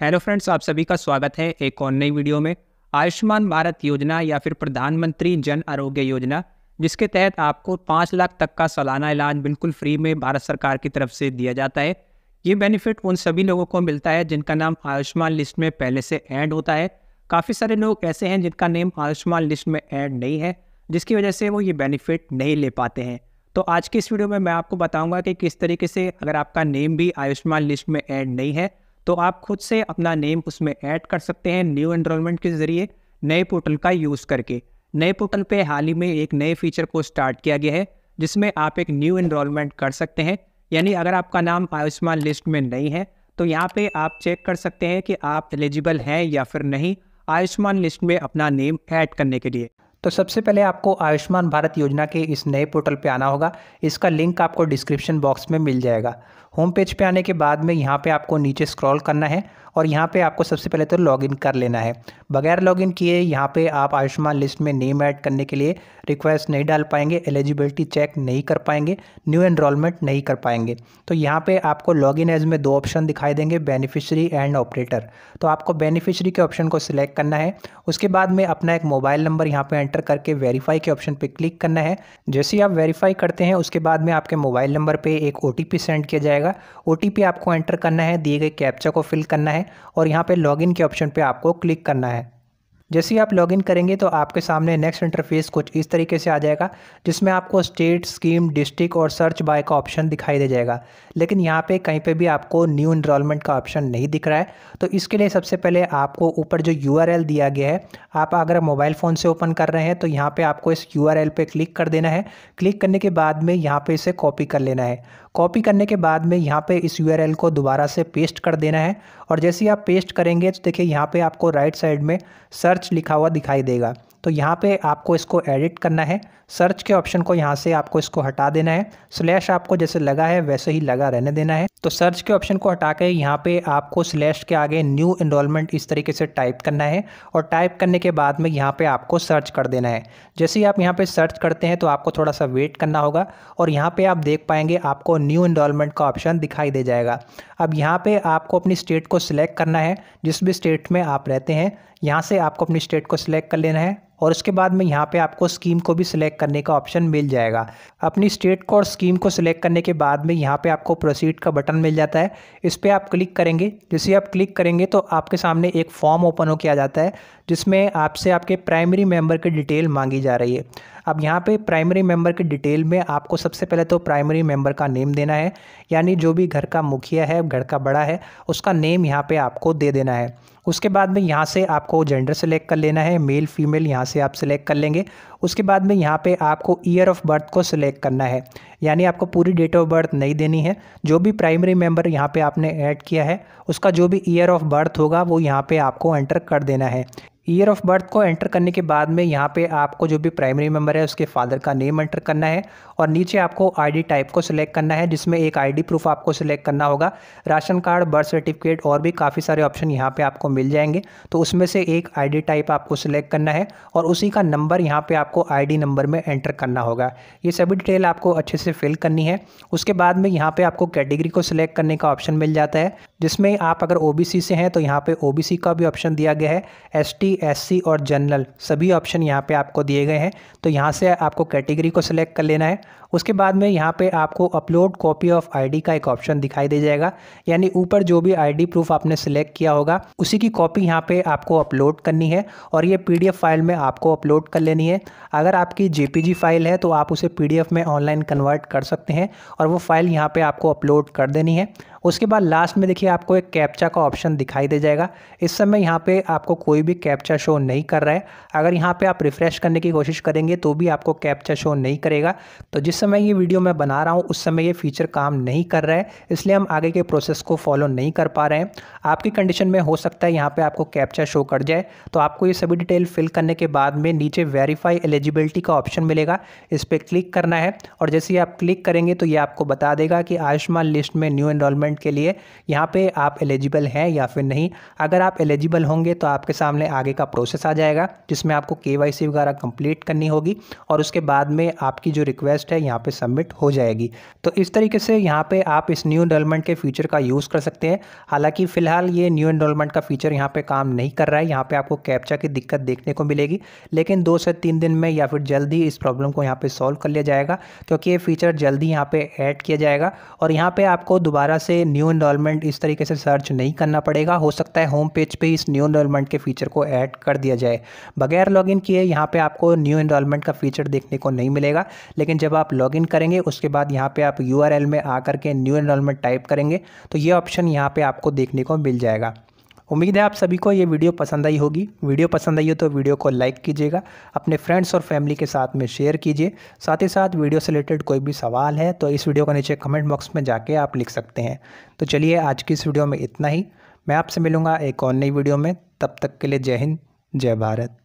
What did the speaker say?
Hello friends आप सभी का स्वागत है एक और नई वीडियो में। आयुष्मान भारत योजना या फिर प्रधानमंत्री जन आरोग्य योजना, जिसके तहत आपको पाँच लाख तक का सालाना इलाज बिल्कुल फ्री में भारत सरकार की तरफ़ से दिया जाता है। ये बेनिफिट उन सभी लोगों को मिलता है जिनका नाम आयुष्मान लिस्ट में पहले से ऐड होता है। काफ़ी सारे लोग ऐसे हैं जिनका नेम आयुष्मान लिस्ट में ऐड नहीं है, जिसकी वजह से वो ये बेनिफिट नहीं ले पाते हैं। तो आज की इस वीडियो में मैं आपको बताऊँगा कि किस तरीके से अगर आपका नेम भी आयुष्मान लिस्ट में ऐड नहीं है तो आप खुद से अपना नेम उसमें ऐड कर सकते हैं न्यू एनरोलमेंट के ज़रिए नए पोर्टल का यूज़ करके। नए पोर्टल पे हाल ही में एक नए फीचर को स्टार्ट किया गया है, जिसमें आप एक न्यू एनरोलमेंट कर सकते हैं। यानी अगर आपका नाम आयुष्मान लिस्ट में नहीं है तो यहाँ पे आप चेक कर सकते हैं कि आप एलिजिबल हैं या फिर नहीं आयुष्मान लिस्ट में अपना नेम ऐड करने के लिए। तो सबसे पहले आपको आयुष्मान भारत योजना के इस नए पोर्टल पे आना होगा। इसका लिंक आपको डिस्क्रिप्शन बॉक्स में मिल जाएगा। होम पेज पे आने के बाद में यहाँ पे आपको नीचे स्क्रॉल करना है और यहाँ पे आपको सबसे पहले तो लॉगिन कर लेना है। बगैर लॉगिन किए यहाँ पे आप आयुष्मान लिस्ट में नेम ऐड करने के लिए रिक्वेस्ट नहीं डाल पाएँगे, एलिजिबिलिटी चेक नहीं कर पाएँगे, न्यू एनरोलमेंट नहीं कर पाएँगे। तो यहाँ पे आपको लॉगिन एज में दो ऑप्शन दिखाई देंगे बेनिफिशरी एंड ऑपरेटर। तो आपको बेनिफिशरी के ऑप्शन को सिलेक्ट करना है। उसके बाद में अपना एक मोबाइल नंबर यहाँ पे एंटर करके वेरीफाई के ऑप्शन पे क्लिक करना है। जैसे ही आप वेरीफाई करते हैं, उसके बाद में आपके मोबाइल नंबर पर एक ओटीपी सेंड किया जाएगा। ओटीपी आपको एंटर करना है, दिए गए कैप्चा को फिल करना है और यहाँ पे लॉगिन के ऑप्शन पे आपको क्लिक करना है। जैसे ही आप लॉगिन करेंगे तो आपके सामने नेक्स्ट इंटरफेस कुछ इस तरीके से आ जाएगा, जिसमें आपको स्टेट स्कीम डिस्ट्रिक्ट और सर्च बाय का ऑप्शन दिखाई दे जाएगा। लेकिन यहाँ पे कहीं पे भी आपको न्यू इनरोलमेंट का ऑप्शन नहीं दिख रहा है। तो इसके लिए सबसे पहले आपको ऊपर जो यूआरएल दिया गया है, आप अगर मोबाइल फ़ोन से ओपन कर रहे हैं तो यहाँ पर आपको इस यूआरएल पे क्लिक कर देना है। क्लिक करने के बाद में यहाँ पर इसे कॉपी कर लेना है। कॉपी करने के बाद में यहाँ पे इस यूआरएल को दोबारा से पेस्ट कर देना है। और जैसे ही आप पेस्ट करेंगे तो देखिए यहाँ पे आपको राइट साइड में सर्च लिखा हुआ दिखाई देगा। तो यहाँ पे आपको इसको एडिट करना है। सर्च के ऑप्शन को यहाँ से आपको इसको हटा देना है। स्लैश आपको जैसे लगा है, वैसे ही लगा रहने देना है। तो सर्च के ऑप्शन को हटा के यहाँ पे आपको स्लैश के आगे न्यू इनरोलमेंट इस तरीके से टाइप करना है और टाइप करने के बाद में यहाँ पे आपको सर्च कर देना है। जैसे ही आप यहाँ पे सर्च करते हैं तो आपको थोड़ा सा वेट करना होगा और यहाँ पे आप देख पाएँगे आपको न्यू इनरोलमेंट का ऑप्शन दिखाई दे जाएगा। अब यहाँ पे आपको अपनी स्टेट को सिलेक्ट करना है। जिस भी स्टेट में आप रहते हैं यहाँ से आपको अपनी स्टेट को सिलेक्ट कर लेना है और उसके बाद में यहाँ पे आपको स्कीम को भी सिलेक्ट करने का ऑप्शन मिल जाएगा। अपनी स्टेट को और स्कीम को सिलेक्ट करने के बाद में यहाँ पे आपको प्रोसीड का बटन मिल जाता है। इस पर आप क्लिक करेंगे। जैसे आप क्लिक करेंगे तो आपके सामने एक फॉर्म ओपन होकर आ जाता है, जिसमें आपसे आपके प्राइमरी मेंबर की डिटेल मांगी जा रही है। अब यहाँ पे प्राइमरी मेंबर की डिटेल में आपको सबसे पहले तो प्राइमरी मेंबर का नेम देना है, यानी जो भी घर का मुखिया है, घर का बड़ा है, उसका नेम यहाँ पे आपको दे देना है। उसके बाद में यहाँ से आपको जेंडर सेलेक्ट कर लेना है मेल फीमेल यहाँ से आप सिलेक्ट कर लेंगे। उसके बाद में यहाँ पे आपको ईयर ऑफ़ बर्थ को सिलेक्ट करना है, यानी आपको पूरी डेट ऑफ़ बर्थ नहीं देनी है। जो भी प्राइमरी मेंबर यहाँ पे आपने ऐड किया है, उसका जो भी ईयर ऑफ़ बर्थ होगा, वो यहाँ पे आपको एंटर कर देना है। ईयर ऑफ़ बर्थ को एंटर करने के बाद में यहाँ पे आपको जो भी प्राइमरी मेंबर है, उसके फादर का नेम एंटर करना है और नीचे आपको आईडी टाइप को सिलेक्ट करना है, जिसमें एक आईडी प्रूफ आपको सिलेक्ट करना होगा। राशन कार्ड, बर्थ सर्टिफिकेट और भी काफ़ी सारे ऑप्शन यहाँ पे आपको मिल जाएँगे। तो उसमें से एक आईडी टाइप आपको सिलेक्ट करना है और उसी का नंबर यहाँ पर आपको आईडी नंबर में एंटर करना होगा। ये सभी डिटेल आपको अच्छे से फिल करनी है। उसके बाद में यहाँ पर आपको कैटेगरी को सिलेक्ट करने का ऑप्शन मिल जाता है, जिसमें आप अगर ओबीसी से हैं तो यहाँ पर ओ का भी ऑप्शन दिया गया है। एसटी एससी और जनरल सभी ऑप्शन यहाँ पे आपको दिए गए हैं। तो यहाँ से आपको कैटेगरी को सिलेक्ट कर लेना है। उसके बाद में यहाँ पे आपको अपलोड कॉपी ऑफ़ आईडी का एक ऑप्शन दिखाई दे जाएगा। यानी ऊपर जो भी आईडी प्रूफ आपने सिलेक्ट किया होगा, उसी की कॉपी यहाँ पे आपको अपलोड करनी है और ये पीडीएफ फ़ाइल में आपको अपलोड कर लेनी है। अगर आपकी जेपीजी फ़ाइल है तो आप उसे पीडीएफ में ऑनलाइन कन्वर्ट कर सकते हैं और वो फ़ाइल यहाँ पर आपको अपलोड कर देनी है। उसके बाद लास्ट में देखिए आपको एक कैप्चा का ऑप्शन दिखाई दे जाएगा। इस समय यहाँ पे आपको कोई भी कैप्चा शो नहीं कर रहा है। अगर यहाँ पे आप रिफ़्रेश करने की कोशिश करेंगे तो भी आपको कैप्चा शो नहीं करेगा। तो जिस समय ये वीडियो मैं बना रहा हूँ, उस समय ये फीचर काम नहीं कर रहा है। इसलिए हम आगे के प्रोसेस को फॉलो नहीं कर पा रहे हैं। आपकी कंडीशन में हो सकता है यहाँ पर आपको कैप्चा शो कर जाए। तो आपको ये सभी डिटेल फिल करने के बाद में नीचे वेरीफाई एलिजिबिलिटी का ऑप्शन मिलेगा। इस पर क्लिक करना है। और जैसे ही आप क्लिक करेंगे तो ये आपको बता देगा कि आयुष्मान लिस्ट में न्यू एनरोलमेंट इनरोलमेंट के लिए यहाँ पे आप एलिजिबल हैं या फिर नहीं। अगर आप एलिजिबल होंगे तो आपके सामने आगे का प्रोसेस आ जाएगा, जिसमें आपको के वगैरह कंप्लीट करनी होगी और उसके बाद में आपकी जो रिक्वेस्ट है यहाँ पे सबमिट हो जाएगी। तो इस तरीके से यहाँ पे आप इस न्यू इनरोलमेंट के फीचर का यूज़ कर सकते हैं। हालाँकि फ़िलहाल ये न्यू इनरोलमेंट का फीचर यहाँ पर काम नहीं कर रहा है। यहाँ पर आपको कैप्चा की दिक्कत देखने को मिलेगी, लेकिन दो से तीन दिन में या फिर जल्दी इस प्रॉब्लम को यहाँ पे सॉल्व कर लिया जाएगा, क्योंकि ये फीचर जल्दी यहाँ पे ऐड किया जाएगा और यहाँ पे आपको दोबारा से न्यू इनरोलमेंट इस तरीके से सर्च नहीं करना पड़ेगा। हो सकता है होम पेज पे इस न्यू इनरोलमेंट के फीचर को ऐड कर दिया जाए। बगैर लॉगिन किए यहाँ पे आपको न्यू इनरोलमेंट का फीचर देखने को नहीं मिलेगा। लेकिन जब आप लॉगिन करेंगे, उसके बाद यहाँ पर आप यूआरएल में आकर के न्यू इनरोलमेंट टाइप करेंगे तो ये ऑप्शन यहाँ पर आपको देखने को मिल जाएगा। उम्मीद है आप सभी को ये वीडियो पसंद आई होगी। वीडियो पसंद आई हो तो वीडियो को लाइक कीजिएगा, अपने फ्रेंड्स और फैमिली के साथ में शेयर कीजिए। साथ ही साथ वीडियो से रिलेटेड कोई भी सवाल है तो इस वीडियो को नीचे कमेंट बॉक्स में जाके आप लिख सकते हैं। तो चलिए आज की इस वीडियो में इतना ही। मैं आपसे मिलूँगा एक और नई वीडियो में। तब तक के लिए जय हिंद, जय भारत।